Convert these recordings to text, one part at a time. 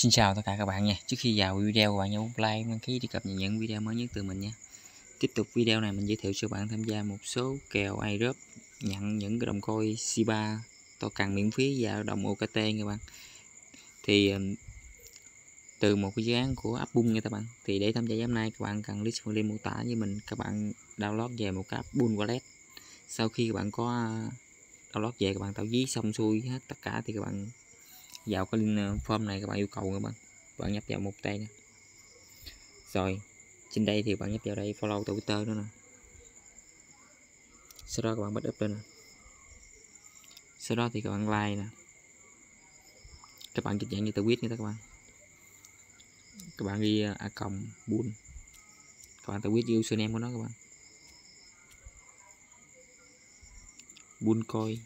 Xin chào tất cả các bạn nha. Trước khi vào video các bạn nhớ bấm like, đăng ký để cập nhật những video mới nhất từ mình nha. Tiếp tục video này, mình giới thiệu cho bạn tham gia một số kèo iDrop nhận những cái đồng coin C3 to cần miễn phí và đồng OKT nha bạn. Thì từ một cái dự án của Appbun nha các bạn. Thì để tham gia giám nay các bạn cần link link mô tả với mình. Các bạn download về một cái Appbun Wallet. Sau khi các bạn có à, download về, các bạn tạo dí xong xuôi hết tất cả thì các bạn vào cái link uh, form này các bạn yêu cầu các bạn. Bạn nhấp vào một tay nè. Rồi, trên đây thì bạn nhấp vào đây, follow twitter nữa nè. Sau đó các bạn bắt up lên nè. Sau đó thì các bạn like nè. Các bạn dịch dạng như tweet nha các bạn. Các bạn ghi uh, a cộng bull các bạn tweet username của nó các bạn. Bull coin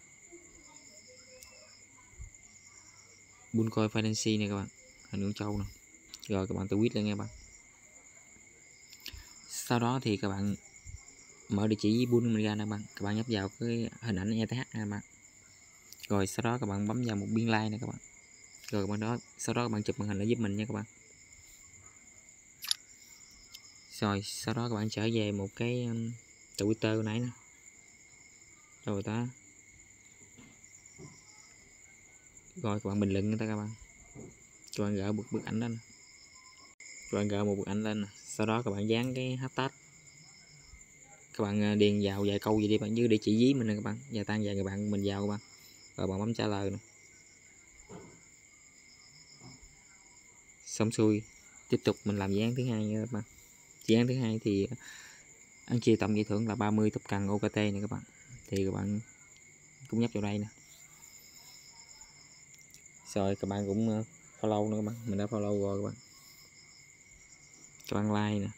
Bullcoin Finance này các bạn. Hình con trâu nè. Rồi các bạn tự quyết lên nghe bạn. Sau đó thì các bạn mở địa chỉ Bull ra nè bạn. Các bạn nhấp vào cái hình ảnh ETH nè bạn. Rồi sau đó các bạn bấm vào một biên like này các bạn. Rồi các bạn đó, sau đó các bạn chụp màn hình để giúp mình nha các bạn. Rồi sau đó các bạn trở về một cái um, Twitter Twitter nãy nè. Rồi ta. Rồi, các bạn bình luận người ta các bạn. Các bạn gỡ một bức ảnh lên các bạn gỡ một bức ảnh lên sau đó các bạn dán cái hashtag. Các bạn à, điền vào vài câu gì đi bạn, như địa chỉ dí mình nè các bạn. Và tan vài người bạn mình vào các bạn. Rồi bạn bấm trả lời nè. Xong xuôi, tiếp tục mình làm dán thứ hai nha các bạn. Dán thứ hai thì à, ăn chia tổng giải thưởng là 30 tập cần OKT này các bạn. Thì các bạn cũng nhấp vào đây nè rồi các bạn cũng ờ, follow nữa các bạn. Mình đã follow rồi các bạn. Các bạn like nè.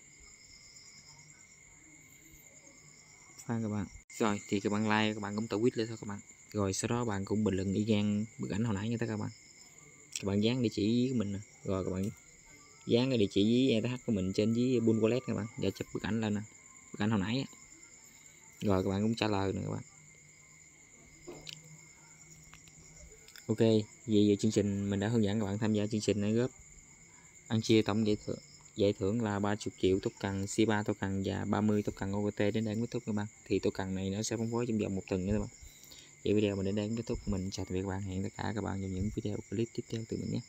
Pha các bạn. Rồi, thì các bạn like, các bạn cũng tự quyết lên thôi các bạn. Rồi sau đó bạn cũng bình luận y gan bức ảnh hồi nãy nha các bạn. Các bạn dán địa chỉ của mình nè. Rồi các bạn dán cái địa chỉ với ETH của mình trên với Bull Wallet các bạn. Và chụp bức ảnh lên nè. Bức ảnh hồi nãy rồi các bạn cũng trả lời nè các bạn. Ok vì vậy chương trình mình đã hướng dẫn các bạn tham gia chương trình này góp ăn chia tổng giải thưởng giải thưởng là 30 triệu tốt cần C3 tốt cần và 30 tốt cần OVT đến đây kết thúc các bạn. Thì tôi cần này nó sẽ phân phối trong vòng một tuần nữa các bạn. Vậy video mình đến đây kết thúc. Mình chào tạm biệt các bạn. Hẹn tất cả các bạn trong những video clip tiếp theo từ mình nhé.